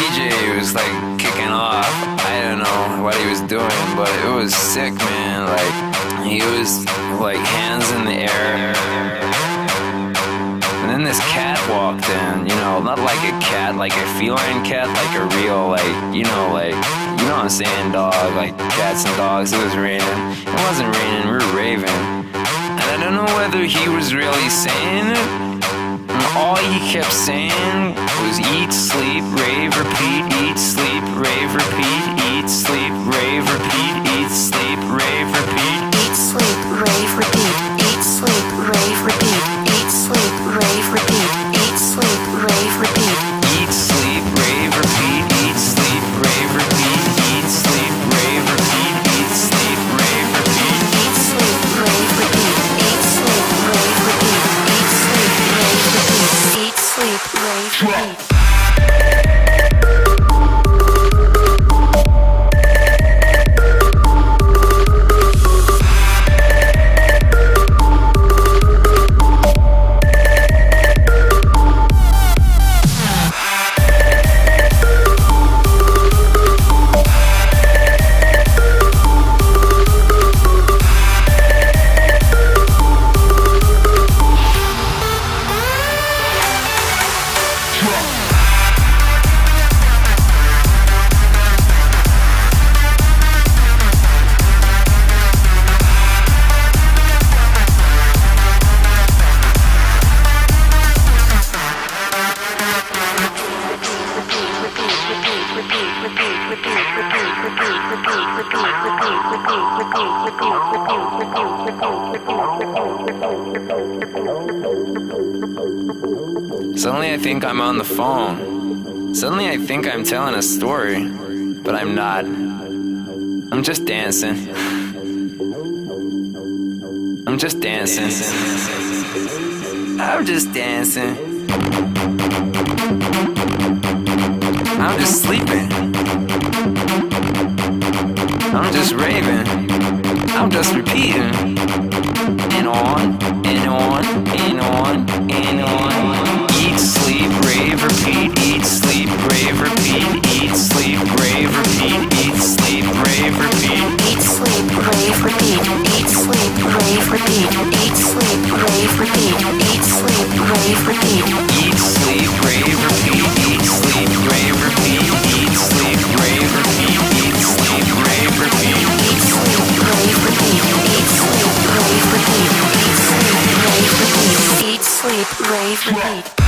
DJ was like kicking off. I don't know what he was doing, but it was sick, man. Like he was like hands in the air. And then this cat walked in, you know, not like a cat, like a feline cat, like a real, like, you know, like, you know what I'm saying, dog, like cats and dogs. It was raining. It wasn't raining, we were raving. And I don't know whether he was really saying it. All he kept saying Drop. Suddenly I think I'm on the phone. Suddenly I think I'm telling a story, but I'm not. I'm just dancing. I'm just dancing. I'm just dancing. I'm just sleeping. I'm just raving. I'm just repeating. And on, and on, and on, and on. Eat, sleep, rave, repeat. Eat, sleep, rave, repeat. Eat, sleep, rave, repeat. Eat, sleep, rave, repeat. Eat, sleep, rave, repeat. Eat, sleep, rave, repeat. Eat, sleep, rave, repeat. Eat, sleep, rave, repeat. always repeat.